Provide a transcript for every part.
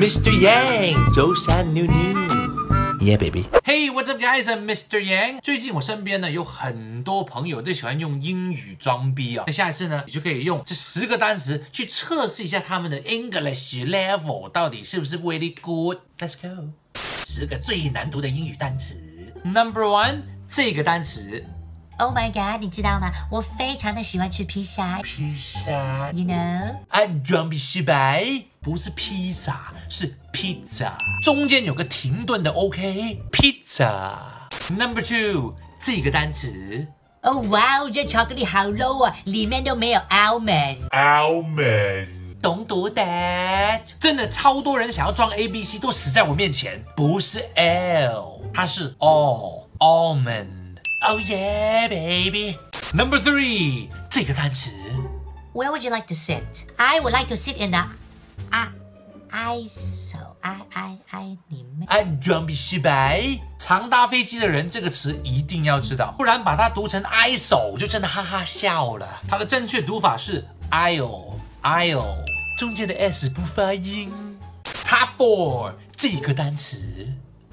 Mr. Yang，周三妞妞。y e a h baby。Hey，what's up guys？Mr. Yang，最近我身边呢有很多朋友都喜欢用英语装逼啊。那下一次呢，你就可以用这十个单词去测试一下他们的 English level 到底是不是 really good。Let's go，十个最难读的英语单词。Number one，这个单词。Oh my god，你知道吗？我非常的喜欢吃披萨。披萨，You know？I'm t r y o 不是披萨，是 pizza。中间有个停顿的，OK？Pizza。Number two，这个单词。Oh wow，这巧克力好 low 啊！里面都没有 almond。Almond，懂读的？真的超多人想要装 ABC，都死在我面前。不是 L，它是 all almond。Oh yeah, baby. Number three，这个单词。Where would you like to sit? I would like to sit in the 啊 i s o I I i 你 l i s l e a i s e 你妹。哎，常搭飞机的人这个词一定要知道，不然把它读成 i s o 就真的哈哈笑了。它的正确读法是 i l l i l l 中间的 s 不发音。t u b four，这个单词。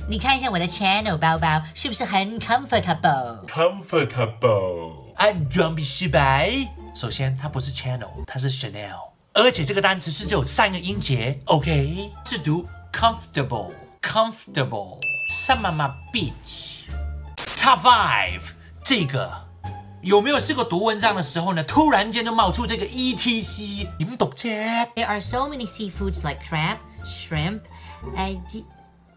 你看一下我的 Chanel 包包是不是很 comfortable？Comfortable？i 装 d r u s h y 首先，它不是 Chanel，它是 Chanel。而且这个单词是只有三个音节，OK？是读 comfortable，comfortable。上妈妈 b e a c h Top five 这个有没有试过读文章的时候呢？突然间就冒出这个 E T C。你读啫。There are so many seafoods like crab, shrimp, egg.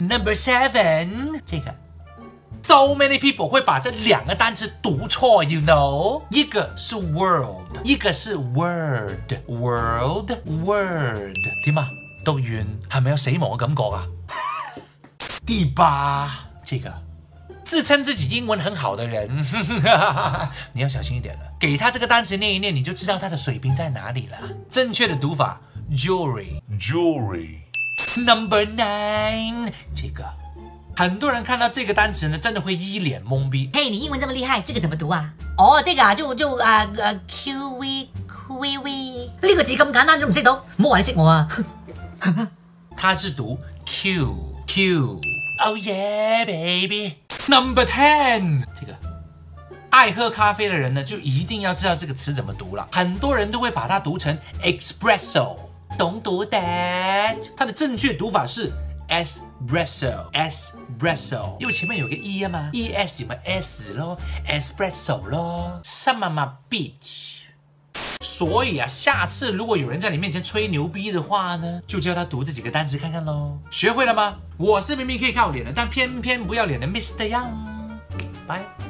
Number seven，这个，so many people 会把这两个单词读错，you know，一个是 world，一个是 word，world word，听啊？读完系咪有死亡嘅感觉啊？第八，这个自称自己英文很好的人，你要小心一点了，给他这个单词念一念，你就知道他的水平在哪里了。正确的读法，jewelry，jewelry。Number nine，这个，很多人看到这个单词呢，真的会一脸懵逼。嘿，你英文这么厉害，这个怎么读啊？哦，这个啊，就就啊啊，Q V Q V，呢个字咁简单都唔识读，唔好话你识我啊！它 是读 Q Q。Oh yeah, baby。Number ten，这个，爱喝咖啡的人呢，就一定要知道这个词怎么读了。很多人都会把它读成 Espresso。懂读的，它的正确读法是 espresso espresso，因为前面有个 e 嘛，e s 有个 s 咯，espresso 咯，a m a bitch。所以啊，下次如果有人在你面前吹牛逼的话呢，就教他读这几个单词看看喽。学会了吗？我是明明可以靠脸的，但偏偏不要脸的 Mr. Young。Bye。